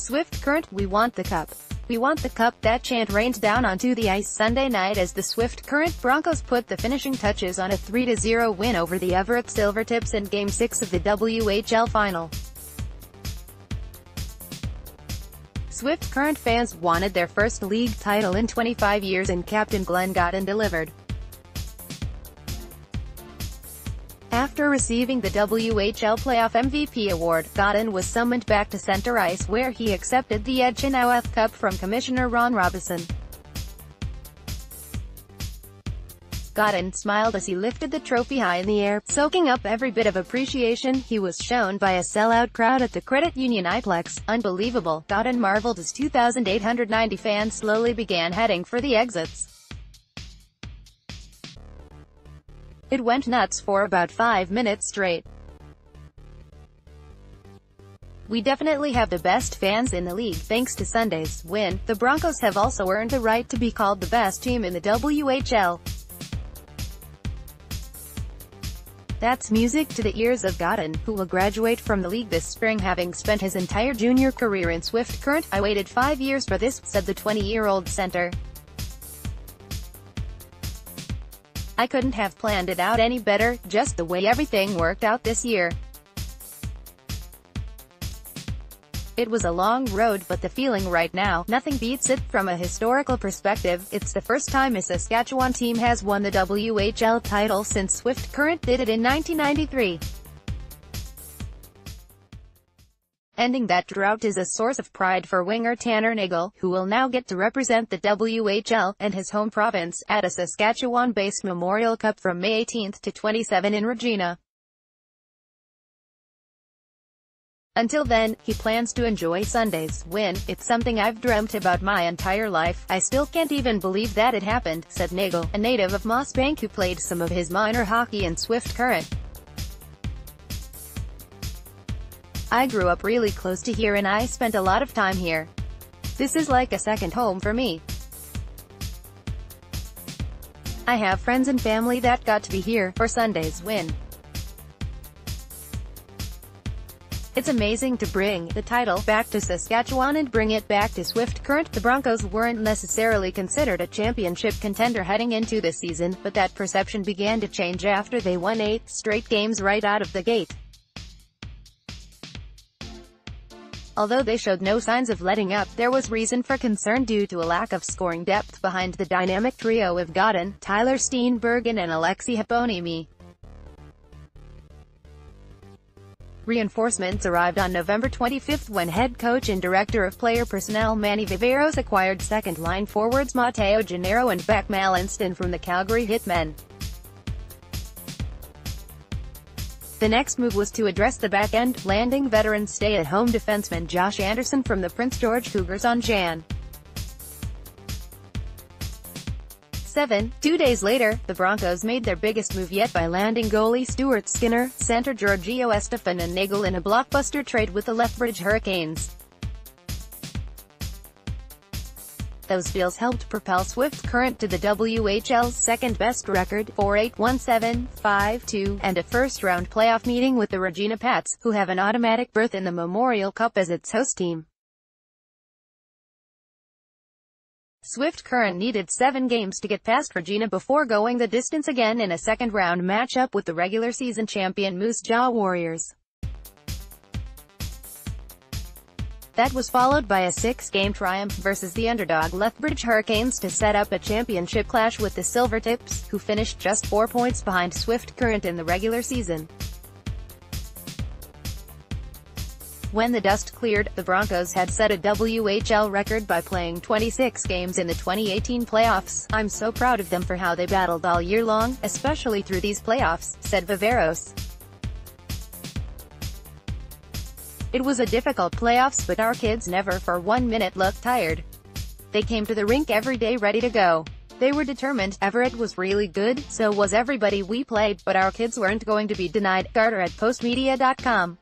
Swift Current, we want the cup. We want the cup, that chant rained down onto the ice Sunday night as the Swift Current Broncos put the finishing touches on a 3-0 win over the Everett Silvertips in Game 6 of the WHL Final. Swift Current fans wanted their first league title in 25 years and captain Glenn Gawdin delivered. After receiving the WHL Playoff MVP award, Gawdin was summoned back to center ice where he accepted the Ed Chynoweth Cup from Commissioner Ron Robison. Gawdin smiled as he lifted the trophy high in the air, soaking up every bit of appreciation he was shown by a sellout crowd at the Credit Union Iplex. Unbelievable, Gawdin marveled as 2,890 fans slowly began heading for the exits. It went nuts for about five minutes straight. We definitely have the best fans in the league. Thanks to Sunday's win, the Broncos have also earned the right to be called the best team in the WHL. That's music to the ears of Gawdin, who will graduate from the league this spring having spent his entire junior career in Swift Current. I waited five years for this, said the 20-year-old center. I couldn't have planned it out any better, just the way everything worked out this year. It was a long road but the feeling right now, nothing beats it. From a historical perspective, it's the first time a Saskatchewan team has won the WHL title since Swift Current did it in 1993. Ending that drought is a source of pride for winger Tanner Nagel, who will now get to represent the WHL, and his home province, at a Saskatchewan-based Memorial Cup from May 18 to 27 in Regina. Until then, he plans to enjoy Sunday's win. It's something I've dreamt about my entire life. I still can't even believe that it happened, said Nagel, a native of Mossbank who played some of his minor hockey in Swift Current. I grew up really close to here and I spent a lot of time here. This is like a second home for me. I have friends and family that got to be here for Sunday's win. It's amazing to bring the title back to Saskatchewan and bring it back to Swift Current. The Broncos weren't necessarily considered a championship contender heading into the season, but that perception began to change after they won eight straight games right out of the gate. Although they showed no signs of letting up, there was reason for concern due to a lack of scoring depth behind the dynamic trio of Gawdin, Tyler Steenbergen and Aleksi Heponiemi. Reinforcements arrived on November 25 when head coach and director of player personnel Manny Viveiros acquired second-line forwards Matteo Gennaro and Beck Malenstyn from the Calgary Hitmen. The next move was to address the back-end, landing veteran stay-at-home defenseman Josh Anderson from the Prince George Cougars on Jan. 7. Two days later, the Broncos made their biggest move yet by landing goalie Stuart Skinner, center Giorgio Estephan and Nagel in a blockbuster trade with the Lethbridge Hurricanes. Those deals helped propel Swift Current to the WHL's second-best record, 4-8-1-7-5-2, and a first-round playoff meeting with the Regina Pats, who have an automatic berth in the Memorial Cup as its host team. Swift Current needed seven games to get past Regina before going the distance again in a second-round matchup with the regular season champion Moose Jaw Warriors. That was followed by a six-game triumph versus the underdog Lethbridge Hurricanes to set up a championship clash with the Silvertips, who finished just four points behind Swift Current in the regular season. When the dust cleared, the Broncos had set a WHL record by playing 26 games in the 2018 playoffs. I'm so proud of them for how they battled all year long, especially through these playoffs, said Viveiros. It was a difficult playoffs but our kids never for one minute looked tired. They came to the rink every day ready to go. They were determined, Everett was really good, so was everybody we played, but our kids weren't going to be denied. Carter at postmedia.com